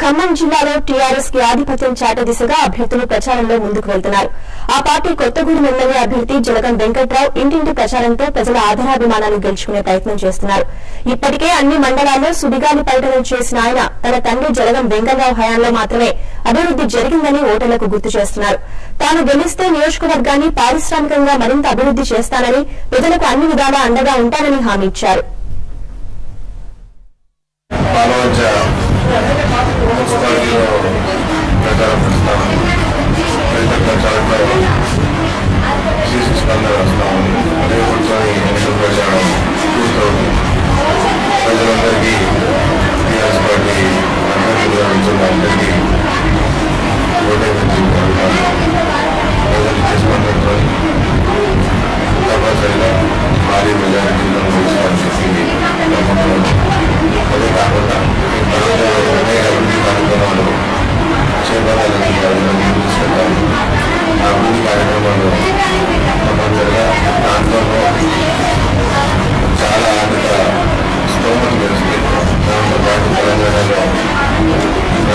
ఖమ్మం జిల్లాలో టీఆర్ఎస్కి ఆధిపత్యం చాట దిశగా అభ్యర్థులు ప్రచారంలో ముందుకు వెళ్తున్నారు. ఆ పార్టీ కొత్తగూడెం ఎమ్మెల్యే అభ్యర్థి జలగం వెంకట్రావు ఇంటింటి ప్రచారంతో ప్రజల ఆధారాభిమానాన్ని గెలుచుకునే ప్రయత్నం చేస్తున్నారు. ఇప్పటికే అన్ని మండలాల్లో సుడిగాలి పర్యటనలు చేసిన ఆయన తన తండ్రి జలగం వెంకట్రావు హయాంలో మాత్రమే అభివృద్ది జరిగిందని ఓటర్లకు గుర్తు చేస్తున్నారు. తాను గెలిస్తే నియోజకవర్గాన్ని పారిశ్రామికంగా మరింత అభివృద్ది చేస్తానని ప్రజలకు అన్ని విధాలా అండగా ఉంటానని హామీ ఇచ్చారు. Gracias.